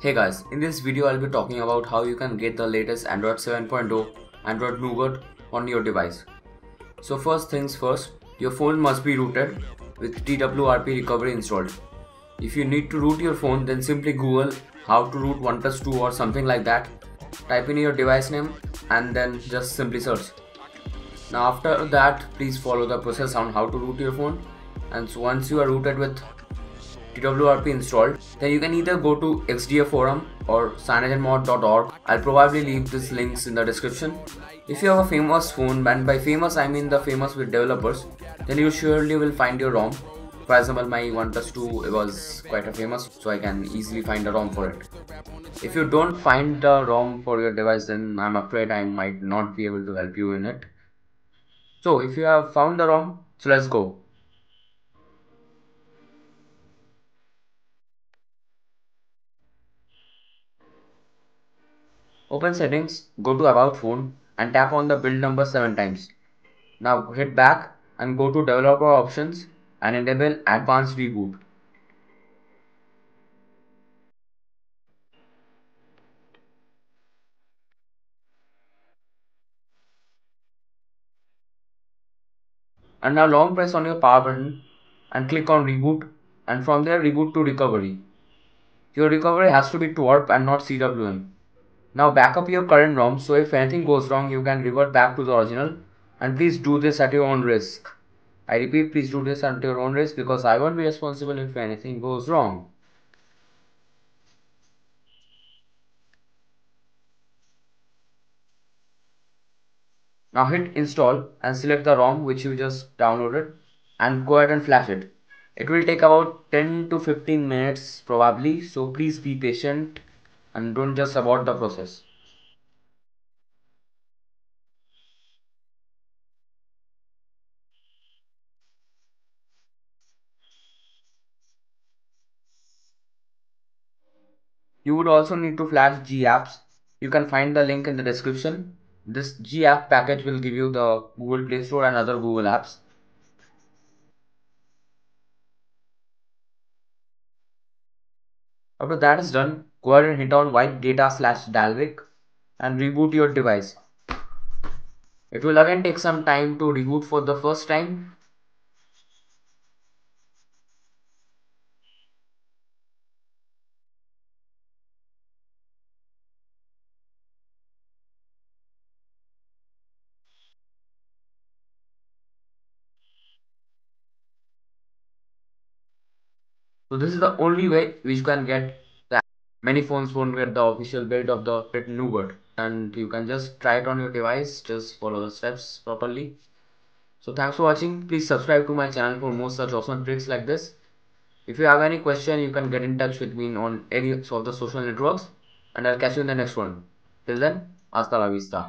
Hey guys, in this video I'll be talking about how you can get the latest Android 7.0 Android Nougat on your device. So first things first, your phone must be rooted with TWRP recovery installed. If you need to root your phone then simply google how to root OnePlus 2 or something like that. Type in your device name and then just simply search. Now after that please follow the process on how to root your phone and so once you are rooted with TWRP installed, then you can either go to XDA forum or cyanogenmod.org. I'll probably leave these links in the description. If you have a famous phone, and by famous I mean the famous with developers, then you surely will find your ROM. For example, my OnePlus 2 was quite a famous, so I can easily find a ROM for it. If you don't find the ROM for your device, then I'm afraid I might not be able to help you in it. So if you have found the ROM, so let's go. Open settings, go to about phone and tap on the build number 7 times. Now hit back and go to developer options and enable advanced reboot. And now long press on your power button and click on reboot and from there reboot to recovery. Your recovery has to be TWRP and not CWM. Now back up your current ROM so if anything goes wrong you can revert back to the original and please do this at your own risk. I repeat please do this at your own risk because I won't be responsible if anything goes wrong. Now hit install and select the ROM which you just downloaded and go ahead and flash it. It will take about 10 to 15 minutes probably so please be patient and don't just abort the process. You would also need to flash GApps. You can find the link in the description. This GApp package will give you the Google Play Store and other Google apps. After that is done, go ahead and hit on wipe data slash Dalvik and reboot your device. It will again take some time to reboot for the first time So this is the only way which can get that. Many phones won't get the official build of the Nougat and you can just try it on your device, just follow the steps properly. So thanks for watching. Please subscribe to my channel for more such awesome tricks like this. If you have any question, you can get in touch with me on any of the social networks and I'll catch you in the next one. Till then, hasta la vista.